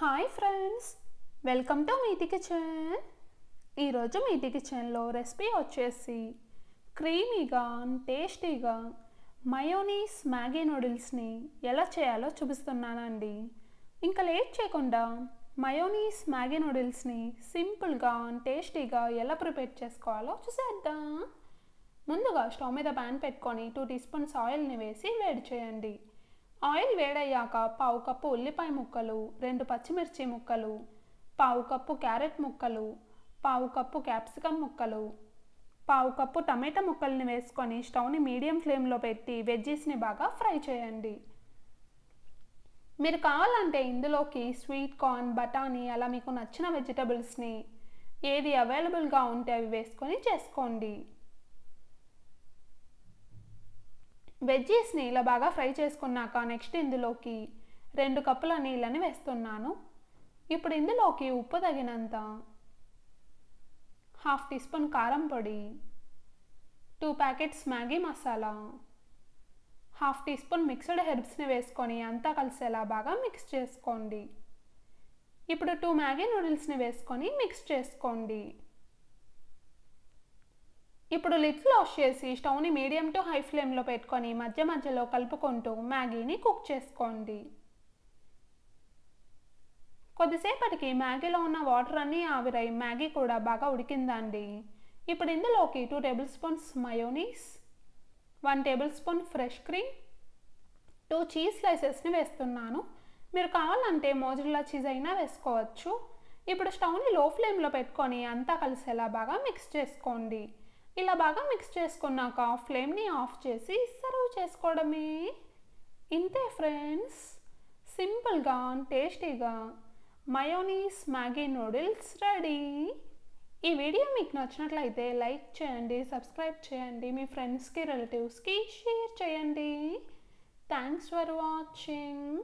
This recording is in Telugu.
Hi friends welcome to Meeti kitchen. ఈరోజు మీటి కిచెన్లో రెసిపీ వచ్చేసి క్రీమీగా టేస్టీగా మయోనీస్ మ్యాగీ నూడిల్స్ని ఎలా చేయాలో చూపిస్తున్నానండి. ఇంకా లేట్ చేయకుండా మయోనీస్ మ్యాగీ నూడిల్స్ని సింపుల్గా టేస్టీగా ఎలా ప్రిపేర్ చేసుకోవాలో చూసేద్దాం. ముందుగా స్టవ్ మీద ప్యాన్ పెట్టుకొని టూ టీ స్పూన్స్ ఆయిల్ని వేసి వేడి చేయండి. ఆయిల్ వేడయ్యాక పావు కప్పు ఉల్లిపాయ ముక్కలు రెండు పచ్చిమిర్చి ముక్కలు పావు కప్పు క్యారెట్ ముక్కలు పావు కప్పు క్యాప్సికమ్ ముక్కలు. పావు కప్పు టమాటా ముక్కల్ని వేసుకొని స్టవ్ని మీడియం ఫ్లేమ్లో పెట్టి వెజ్జీస్ని బాగా ఫ్రై చేయండి. మీరు కావాలంటే ఇందులోకి స్వీట్ కార్న్ బఠానీ అలా మీకు నచ్చిన వెజిటబుల్స్ని ఏది అవైలబుల్గా ఉంటే అవి వేసుకొని చేసుకోండి. వెజ్జీస్ని ఇలా బాగా ఫ్రై చేసుకున్నాక నెక్స్ట్ ఇందులోకి రెండు కప్పుల నీళ్ళని వేస్తున్నాను. ఇప్పుడు ఇందులోకి ఉప్పు తగినంత హాఫ్ టీ స్పూన్ కారం పొడి two packets Maggi masala half teaspoon mixed హెర్బ్స్ని వేసుకొని అంతా కలిసేలా బాగా మిక్స్ చేసుకోండి. ఇప్పుడు టూ మ్యాగీ నూడిల్స్ని వేసుకొని మిక్స్ చేసుకోండి. ఇప్పుడు లిడ్ క్లోజ్ చేసి స్టవ్ని మీడియం టు హై ఫ్లేమ్లో పెట్టుకొని మధ్య మధ్యలో కలుపుకుంటూ మ్యాగీని కుక్ చేసుకోండి. కొద్దిసేపటికి మ్యాగీలో ఉన్న వాటర్ అన్నీ ఆవిరై మ్యాగీ కూడా బాగా ఉడికిందండి. ఇప్పుడు ఇందులోకి two tablespoons mayonnaise one tablespoon fresh cream two cheese స్లైసెస్ని వేస్తున్నాను. మీరు కావాలంటే మోజుల్లా చీజ్ అయినా వేసుకోవచ్చు. ఇప్పుడు స్టవ్ని లో ఫ్లేమ్లో పెట్టుకొని అంతా కలిసేలా బాగా మిక్స్ చేసుకోండి. ఇలా బాగా మిక్స్ చేసుకున్నాక ఫ్లేమ్ని ఆఫ్ చేసి సర్వ్ చేసుకోవడమే. ఇంతే ఫ్రెండ్స్ సింపుల్గా టేస్టీగా మయోనీస్ మ్యాగీ నూడిల్స్ రెడీ ఈ వీడియో మీకు నచ్చినట్లయితే లైక్ చేయండి సబ్స్క్రైబ్ చేయండి మీ ఫ్రెండ్స్కి రిలేటివ్స్కి షేర్ చేయండి. Thanks for watching